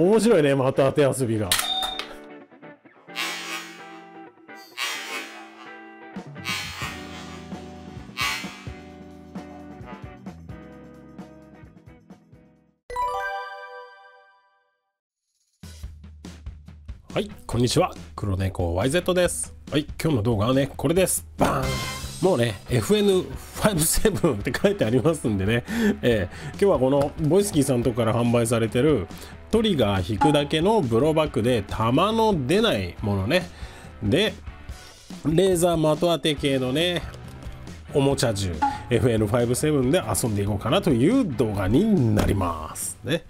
面白いねまた手遊びが。はい、こんにちは。黒猫 YZ です。はい、今日の動画はね、これです。バーンもうね、FN57 って書いてありますんでね、えー、今日はこのボイスキーさんとこから販売されてるトリガー引くだけのブロバックで弾の出ないものね。で、レーザー的当て系のね、おもちゃ銃 FN57 で遊んでいこうかなという動画になります。ね。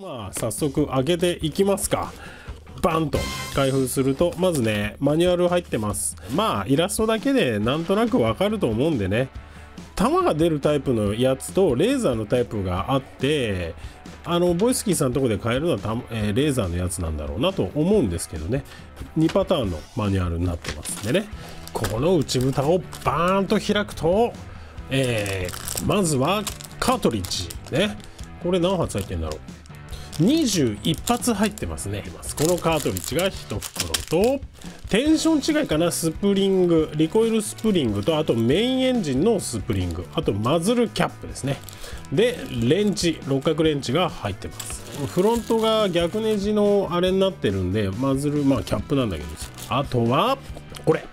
まあ早速開けていきますかバンと開封するとまずねマニュアル入ってます。まあイラストだけでなんとなくわかると思うんでね。弾が出るタイプのやつとレーザーのタイプがあってあのボイスキーさんのとこで買えるのはた、えー、レーザーのやつなんだろうなと思うんですけどね。2パターンのマニュアルになってますんでね。この内蓋をバーンと開くと、えー、まずはカートリッジね。これ何発入ってんだろう？21発入ってますね。このカートリッジが1袋とテンション違いかな？スプリングリコイルスプリングとあとメインエンジンのスプリングあとマズルキャップですね。でレンチ六角レンチが入ってます。フロントが逆ネジのあれになってるんでマズルまあキャップなんだけどあとはこれ。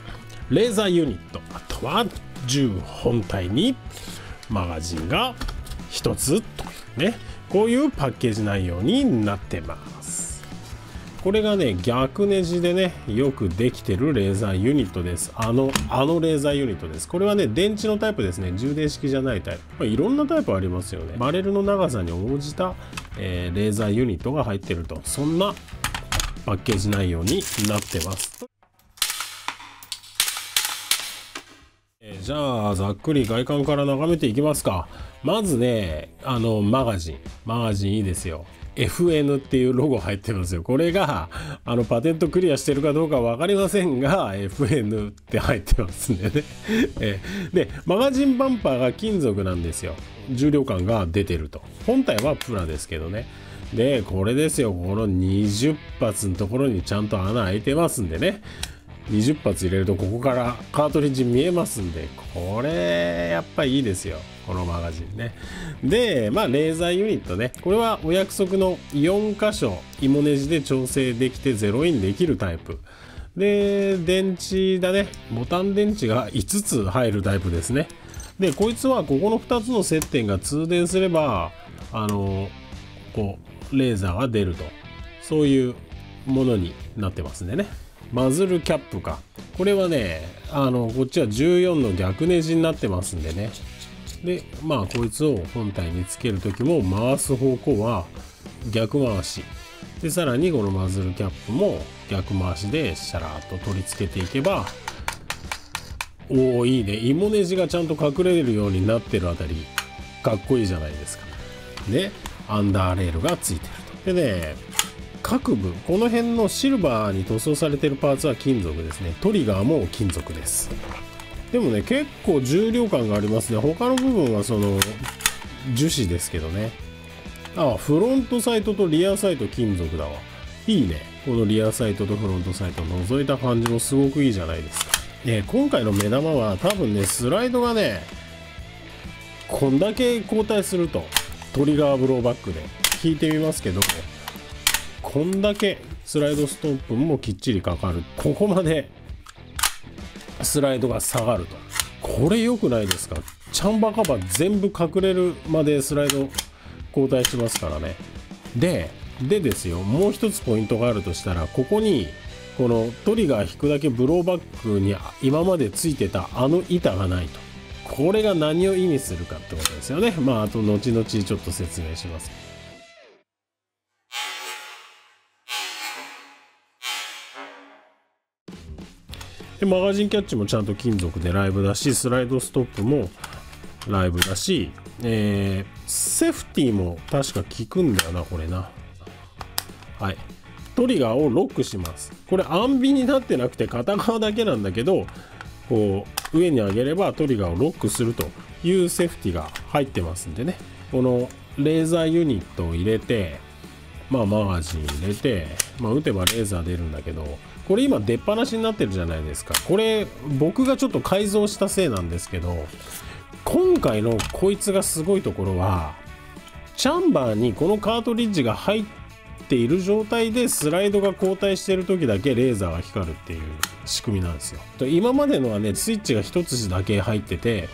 レーザーユニット。あとは銃本体にマガジンが1つというね。こういうパッケージ内容になってます。これがね逆ネジでねよくできてるレーザーユニットです。あのあのレーザーユニットです。これはね電池のタイプですね。充電式じゃないタイプ、まあ、いろんなタイプありますよね。バレルの長さに応じた、えー、レーザーユニットが入ってると。そんなパッケージ内容になってます。じゃあざっくり外観から眺めていきますかまずねあのマガジンマガジンいいですよ FN っていうロゴ入ってますよ。これが、あの、パテントクリアしてるかどうか分かりませんが、FN って入ってますんでね。えで、マガジンバンパーが金属なんですよ。重量感が出てると。本体はプラですけどね。で、これですよ。この20発のところにちゃんと穴開いてますんでね。20発入れるとここからカートリッジ見えますんでこれやっぱいいですよ。このマガジンね。でまあレーザーユニットね。これはお約束の4箇所芋ネジで調整できてゼロインできるタイプ。で電池だね。ボタン電池が5つ入るタイプですね。でこいつはここの2つの接点が通電すればあのこうレーザーが出ると。そういうものになってますんでね。マズルキャップか。これはねあのこっちは14の逆ネジになってますんでね。でまあこいつを本体につける時も回す方向は逆回し。でさらにこのマズルキャップも逆回しでシャラーっと取り付けていけばおおいいね。芋ネジがちゃんと隠れるようになってるあたりかっこいいじゃないですか。でアンダーレールがついてると。でね各部この辺のシルバーに塗装されてるパーツは金属ですね。トリガーも金属です。でもね結構重量感がありますね。他の部分はその樹脂ですけどね。あフロントサイトとリアサイト金属だわ。いいね。このリアサイトとフロントサイト覗いた感じもすごくいいじゃないですか。ね今回の目玉は多分ねスライドがねこんだけ交代するとトリガーブローバックで。引いてみますけどこんだけスライドストップもきっちりかかる。ここまでスライドが下がると。これ良くないですか？チャンバーカバー全部隠れるまでスライド交代しますからね。ででですよ。もう一つポイントがあるとしたらここにこのトリガー引くだけブローバックに今までついてたあの板がないと。これが何を意味するかってことですよね。まああと後々ちょっと説明します。でマガジンキャッチもちゃんと金属でライブだしスライドストップもライブだし、えー、セーフティーも確か効くんだよなこれな。はい。トリガーをロックします。これアンビになってなくて片側だけなんだけどこう上に上げればトリガーをロックするというセーフティが入ってますんでね。このレーザーユニットを入れてまあマガジン入れて、まあ、撃てばレーザー出るんだけどこれ今出っ放しになってるじゃないですか。これ僕がちょっと改造したせいなんですけど今回のこいつがすごいところはチャンバーにこのカートリッジが入っている状態でスライドが交代している時だけレーザーが光るっていう仕組みなんですよ。今までのはねスイッチが1つだけ入ってて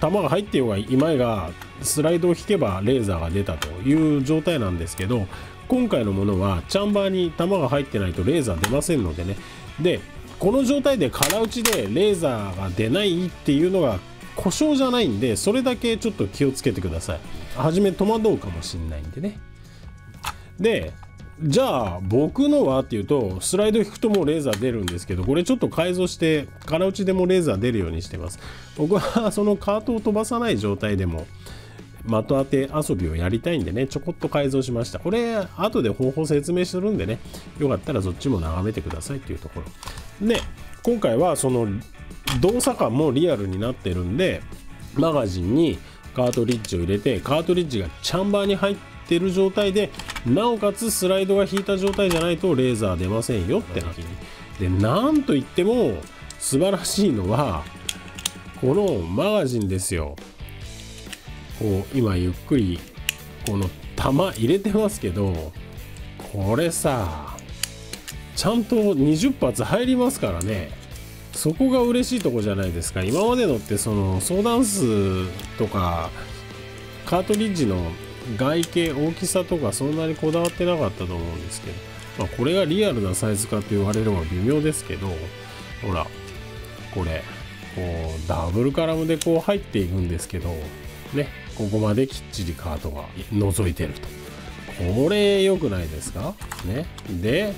弾が入ってようがいまいがスライドを引けばレーザーが出たという状態なんですけど今回のものはチャンバーに弾が入ってないとレーザー出ませんのでね。でこの状態で空打ちでレーザーが出ないっていうのが故障じゃないんでそれだけちょっと気をつけてください。初め戸惑うかもしんないんでね。でじゃあ僕のはっていうとスライド引くともうレーザー出るんですけどこれちょっと改造して空打ちでもレーザー出るようにしてます。僕はそのカートを飛ばさない状態でも的当て遊びをやりたいんでねちょこっと改造しました。これ後で方法説明するんでねよかったらそっちも眺めてくださいっていうところ。で今回はその動作感もリアルになってるんでマガジンにカートリッジを入れてカートリッジがチャンバーに入ってる状態でなおかつスライドが引いた状態じゃないとレーザー出ませんよってなでなんといっても素晴らしいのはこのマガジンですよ。こう今ゆっくりこの弾入れてますけどこれさちゃんと20発入りますからね。そこが嬉しいとこじゃないですか。今までのってその相談数とかカートリッジの外形大きさとかそんなにこだわってなかったと思うんですけど、まあ、これがリアルなサイズかと言われれば微妙ですけどほらこれこうダブルカラムでこう入っていくんですけどね。ここまできっちりカートが覗いてると。これ良くないですか？ね。で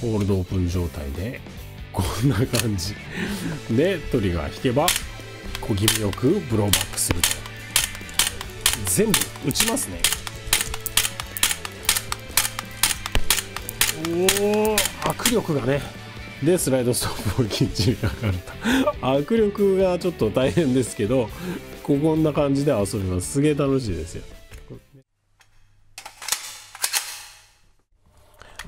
ホールドオープン状態でこんな感じ。でトリガー引けば小気味よくブローバックすると。全部打ちますね。おお握力がね。でスライドストップをきっちりかかると。握力がちょっと大変ですけどこんな感じで遊びます。すげえ楽しいですよ。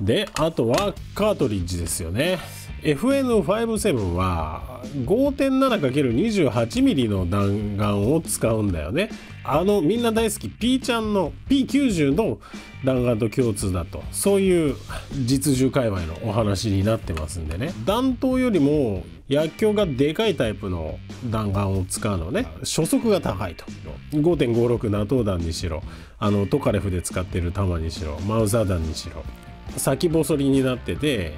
であとはカートリッジですよね。FN57 は 5.7×28mm の弾丸を使うんだよね。あのみんな大好き P ちゃんの P90 の弾丸と共通だと。そういう実銃界隈のお話になってますんでね。弾頭よりも薬莢がでかいタイプの弾丸を使うのね。初速が高いと。5.56ナト弾にしろあのトカレフで使ってる弾にしろマウザー弾にしろ。先細りになってて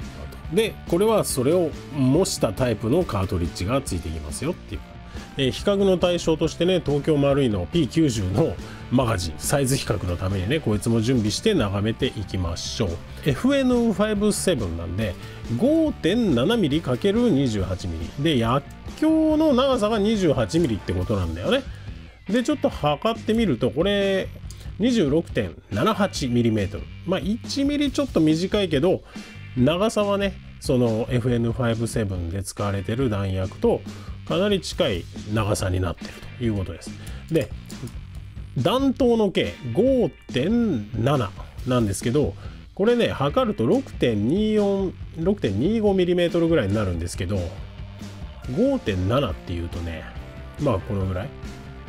でこれはそれを模したタイプのカートリッジがついてきますよっていう。えー、比較の対象としてね東京丸いの P90 のマガジンサイズ比較のためにねこいつも準備して眺めていきましょう。FN57 なんで 5.7mm×28mm で薬莢の長さが 28mm ってことなんだよね。でちょっと測ってみるとこれ 26.78mm まあ 1mm ちょっと短いけど長さはねその FN57 で使われてる弾薬とかなり近い長さになってるということです。で弾頭の径5.7なんですけどこれね測ると 6.24.6.25mm ぐらいになるんですけど5.7っていうとねまあこのぐらい。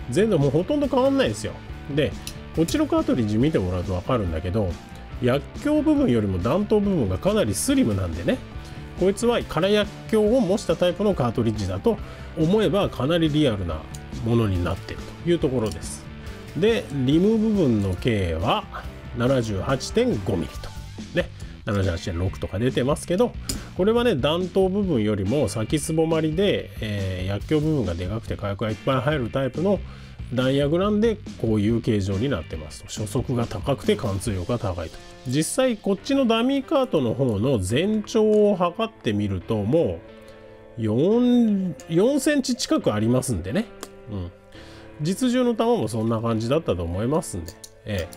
全然もうほとんど変わんないですよ。でこっちのカートリッジ見てもらうと分かるんだけど薬莢部分よりも弾頭部分がかなりスリムなんでね。こいつは空薬莢を模したタイプのカートリッジだと思えばかなりリアルなものになっているというところです。でリム部分の径は 78.5mm と。ね78.6とか出てますけどこれはね弾頭部分よりも先すぼまりで、えー、薬莢部分がでかくて火薬がいっぱい入るタイプの弾薬なんでこういう形状になってますと。初速が高くて貫通力が高いと。実際こっちのダミーカートの方の全長を測ってみるともう 4, 4センチ近くありますんでね、うん、実銃の弾もそんな感じだったと思いますんで、え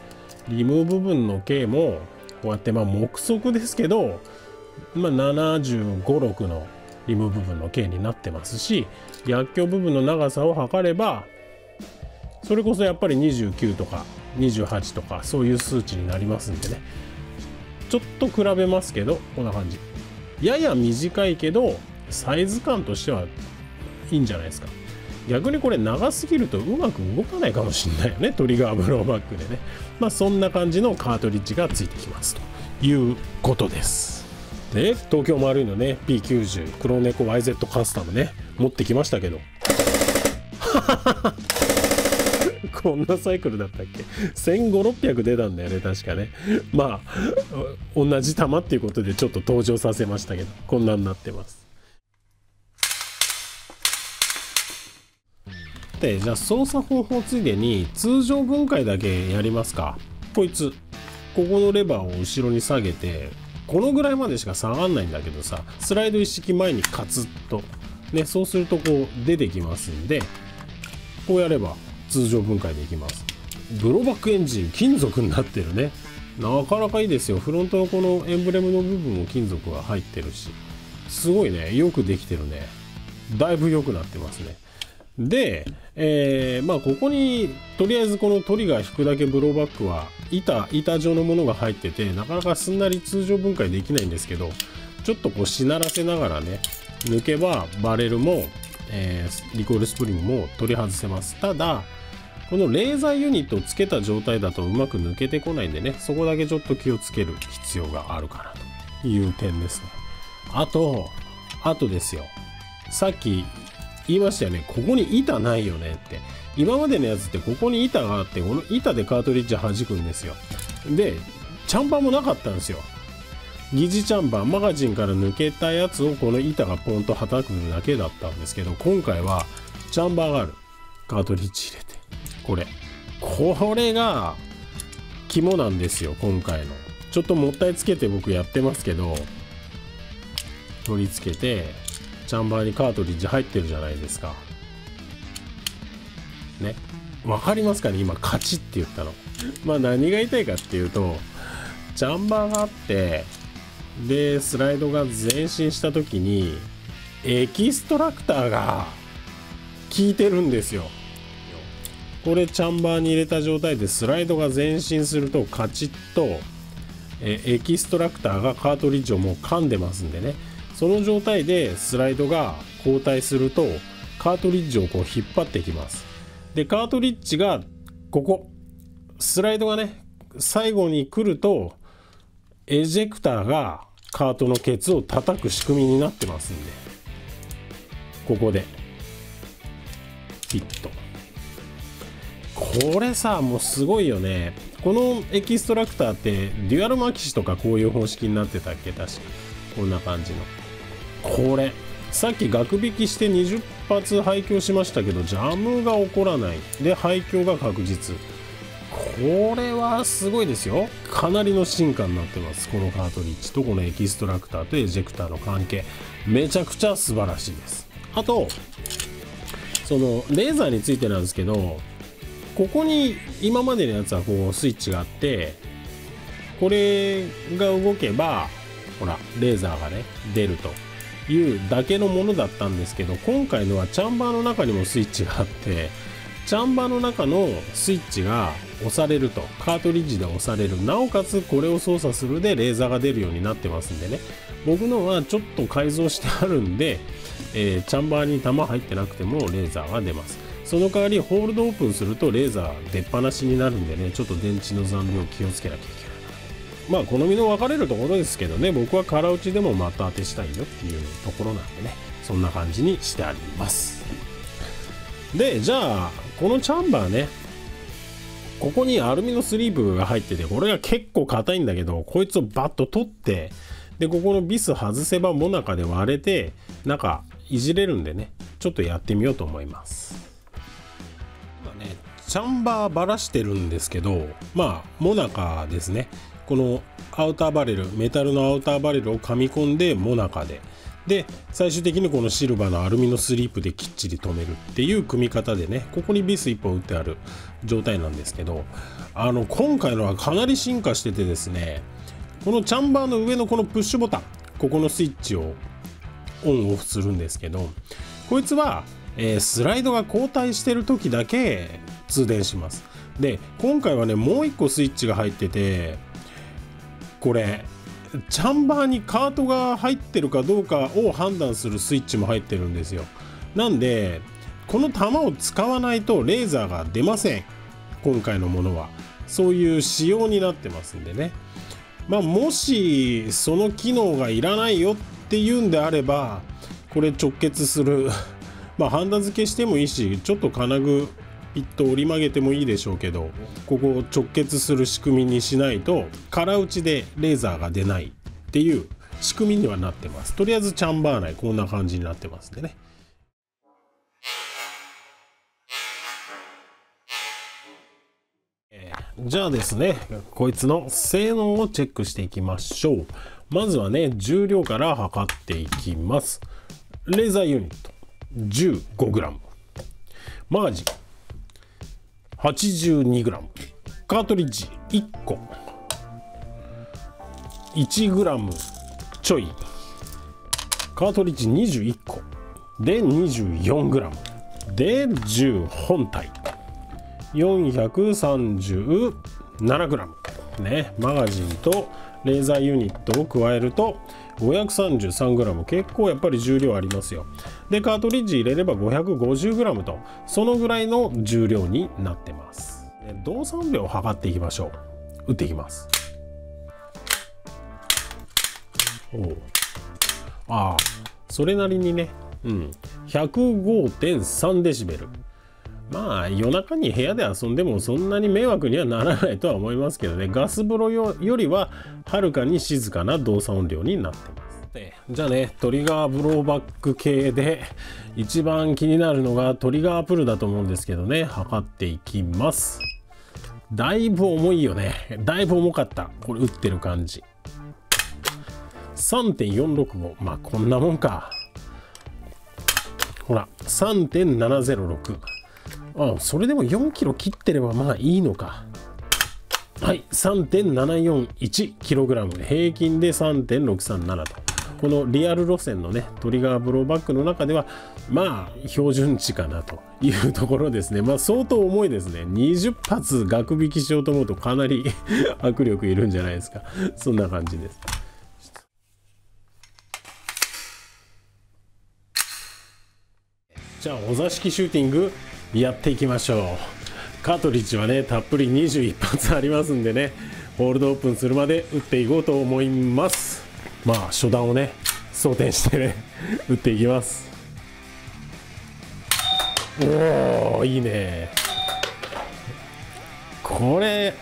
え、リム部分の径もこうやってまあ目測ですけど、まあ、7 5 6のリム部分の径になってますし逆境部分の長さを測ればそれこそやっぱり29とか28とかそういう数値になりますんでね。ちょっと比べますけどこんな感じ。やや短いけどサイズ感としてはいいんじゃないですか。逆にこれ長すぎるとうまく動かないかもしんないよね。トリガーブローバックでね。まあそんな感じのカートリッジがついてきますと。いうことです。で東京丸いのね P90 黒猫 YZ カスタムね。持ってきましたけど。こんなサイクルだったっけ？1500600出たんだよね確かね。まあ同じ玉っていうことでちょっと登場させましたけどこんなになってます。でじゃあ操作方法ついでに通常分解だけやりますか。こいつここのレバーを後ろに下げてこのぐらいまでしか下がんないんだけどさスライド一式前にカツッと。ねそうするとこう出てきますんでこうやれば通常分解できます。ブローバックエンジン金属になってるね。なかなかいいですよ。フロントのこのエンブレムの部分も金属が入ってるし。すごいね。よくできてるね。だいぶ良くなってますね。で、えー、まあここにとりあえずこのトリガー引くだけブローバックは板板状のものが入っててなかなかすんなり通常分解できないんですけどちょっとこうしならせながらね抜けばバレルも、えー、リコールスプリングも取り外せます。ただこのレーザーユニットをつけた状態だとうまく抜けてこないんでねそこだけちょっと気をつける必要があるかなという点ですね。あとあとですよ。さっき言いましたよね。ここに板ないよねって。今までのやつってここに板があってこの板でカートリッジ弾くんですよ。でチャンバーもなかったんですよ。疑似チャンバーマガジンから抜けたやつをこの板がポンと叩くだけだったんですけど今回はチャンバーがある。カートリッジ入れて。これ。これが肝なんですよ今回の。ちょっともったいつけて僕やってますけど取り付けてチャンバーにカートリッジ入ってるじゃないですか。ね。わかりますかね今カチって言ったの。まあ何が言いたいかっていうとチャンバーがあってでスライドが前進した時にエキストラクターが効いてるんですよ。これチャンバーに入れた状態でスライドが前進するとカチッとえエキストラクターがカートリッジをもう噛んでますんでね。その状態でスライドが交代するとカートリッジをこう引っ張ってきます。でカートリッジがここ。スライドがね最後に来るとエジェクターがカートのケツを叩く仕組みになってますんで。ここで。ピッと。これさもうすごいよね。このエキストラクターってデュアルマキシとかこういう方式になってたっけ？確か。こんな感じの。これさっき額引きして20発廃墟しましたけどジャムが起こらない。で廃墟が確実。これはすごいですよ。かなりの進化になってます。このカートリッジとこのエキストラクターとエジェクターの関係。めちゃくちゃ素晴らしいです。あとそのレーザーについてなんですけどここに今までのやつはこうスイッチがあってこれが動けばほらレーザーがね出るというだけのものだったんですけど今回のはチャンバーの中にもスイッチがあってチャンバーの中のスイッチが押されるとカートリッジで押される。なおかつこれを操作するでレーザーが出るようになってますんでね。僕のはちょっと改造してあるんで、えー、チャンバーに弾入ってなくてもレーザーが出ます。その代わりホールドオープンするとレーザー出っ放しになるんでねちょっと電池の残量気をつけなきゃいけないまあ好みの分かれるところですけどね僕は空打ちでも的当てしたいよっていうところなんでねそんな感じにしてあります。でじゃあこのチャンバーねここにアルミのスリーブが入っててこれが結構硬いんだけどこいつをバッと取ってでここのビス外せばもなかで割れて中いじれるんでねちょっとやってみようと思います。チャンバーばらしてるんですけどまあモナカですね。このアウターバレルメタルのアウターバレルを噛み込んでモナカで。で最終的にこのシルバーのアルミのスリープできっちり止めるっていう組み方でねここにビス1本打ってある状態なんですけどあの今回のはかなり進化しててですねこのチャンバーの上のこのプッシュボタンここのスイッチをオンオフするんですけどこいつは、えー、スライドが交代してる時だけ通電します。で今回はねもう一個スイッチが入っててこれチャンバーにカートが入ってるかどうかを判断するスイッチも入ってるんですよ。なんでこの弾を使わないとレーザーが出ません。今回のものは。そういう仕様になってますんでね。まあもしその機能がいらないよっていうんであればこれ直結するまあハンダ付けしてもいいしちょっと金具ピット折り曲げてもいいでしょうけどここを直結する仕組みにしないと空打ちでレーザーが出ないっていう仕組みにはなってます。とりあえずチャンバー内こんな感じになってますんでね。じゃあですねこいつの性能をチェックしていきましょう。まずはね重量から測っていきます。レーザーユニット。15g マガジン。82g カートリッジ。1個。1g ちょい。カートリッジ。21個。で 24g で10本体。437g ね。マガジンとレーザーユニットを加えると 533g 結構やっぱり重量ありますよ。でカートリッジ入れれば 550g とそのぐらいの重量になってます。動産量を測っていきましょう。打っていきます。おああそれなりにね。うん。105.3デシベル。まあ夜中に部屋で遊んでもそんなに迷惑にはならないとは思いますけどね。ガス風呂よりははるかに静かな動作音量になってます。じゃあねトリガーブローバック系で一番気になるのがトリガープルだと思うんですけどね。測っていきます。だいぶ重いよね。だいぶ重かった。これ打ってる感じ。3.465まあこんなもんか。ほら3.706あそれでも4キロ切ってればまあいいのか。はい 3.741kg 平均で3.637と。このリアル路線のねトリガーブローバックの中ではまあ標準値かなというところですね。まあ相当重いですね。20発額引きしようと思うとかなり 握力いるんじゃないですか。そんな感じです。じゃあお座敷シューティング。やっていきましょう。カートリッジはねたっぷり21発ありますんでねホールドオープンするまで打っていこうと思います。まあ初段をね装填してね 打っていきます。おおいいね。これ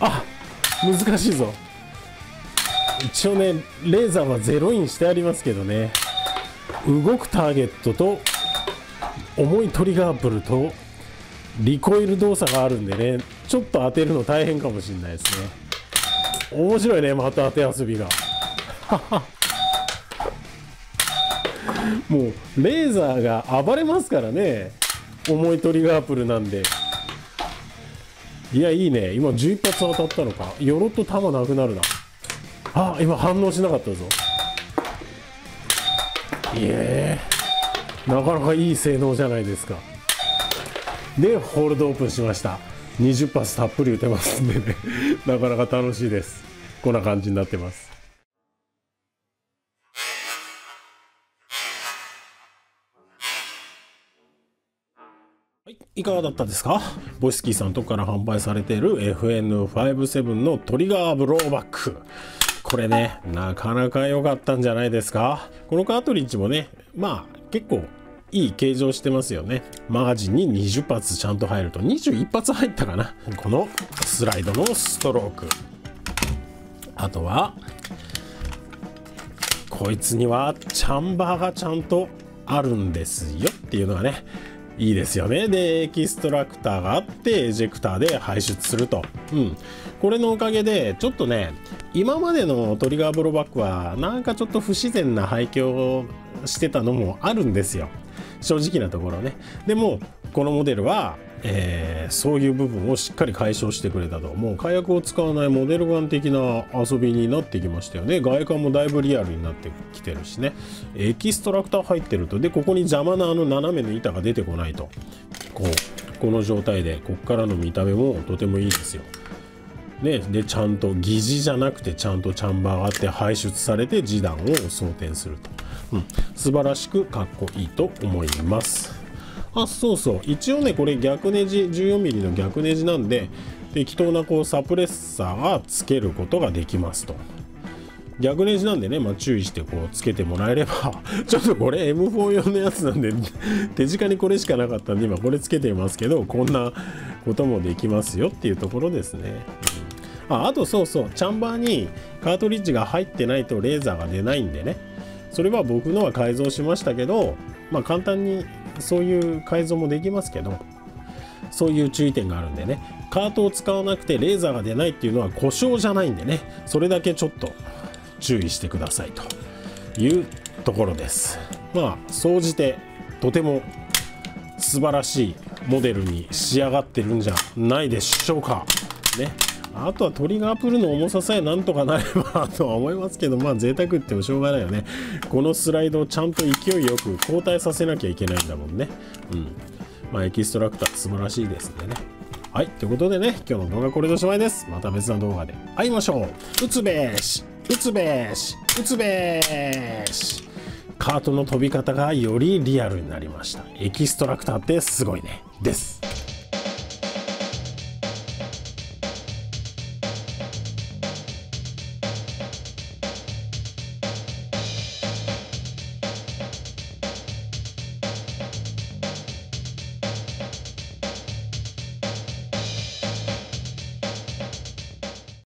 あ難しいぞ。一応ねレーザーはゼロインしてありますけどね。動くターゲットと重いトリガープルとリコイル動作があるんでねちょっと当てるの大変かもしれないですね。面白いねまた当て遊びが。もうレーザーが暴れますからね重いトリガープルなんで。いやいいね。今11発当たったのか。よろっと弾なくなるな。あ今反応しなかったぞ。いえなかなかいい性能じゃないですか。でホールドオープンしました。20発たっぷり打てますんでね。なかなか楽しいです。こんな感じになってます。はい、いかがだったですか？ボイスキーさんとこから販売されている FN57 のトリガーブローバック。これね、なかなか良かったんじゃないですか？このカートリッジもね、まあ結構いい形状してますよね。マガジンに20発ちゃんと入ると21発入ったかな。このスライドのストローク。あとは、こいつにはチャンバーがちゃんとあるんですよっていうのがね、いいですよね。で、エキストラクターがあって、エジェクターで排出すると。うん。これのおかげで、ちょっとね、今までのトリガーブローバックは、なんかちょっと不自然な排気をしてたのもあるんですよ。正直なところね。でも、このモデルは、えー、そういう部分をしっかり解消してくれたと。もう火薬を使わないモデルガン的な遊びになってきましたよね。外観もだいぶリアルになってきてるしね。エキストラクター入ってると。でここに邪魔なあの斜めの板が出てこないと。こうこの状態でこっからの見た目もとてもいいですよ。ね、でちゃんと疑似じゃなくてちゃんとチャンバーがあって排出されて示談を装填すると、うん、素晴らしくかっこいいと思います。あそうそう。一応ねこれ逆ネジ 14mm の逆ネジなんで適当なこうサプレッサーがつけることができますと。逆ネジなんでね、まあ、注意してこうつけてもらえれば ちょっとこれ M4 用のやつなんで手近にこれしかなかったんで今これつけてますけどこんなこともできますよっていうところですね、ああとそうそうチャンバーにカートリッジが入ってないとレーザーが出ないんでね。それは僕のは改造しましたけどまあ簡単にそういう改造もできますけどそういう注意点があるんでね。カートを使わなくてレーザーが出ないっていうのは故障じゃないんでね。それだけちょっと注意してくださいというところです。まあ総じてとても素晴らしいモデルに仕上がってるんじゃないでしょうか。ね。あとはトリガープルの重ささえなんとかなればとは思いますけどまあ贅沢ってもしょうがないよね。このスライドをちゃんと勢いよく交代させなきゃいけないんだもんね。うん。まあエキストラクター素晴らしいですんでね。はいということでね今日の動画これでおしまいです。また別な動画で。会いましょう。打つべし。打つべし。打つべし。カートの飛び方がよりリアルになりました。エキストラクターってすごいね。です。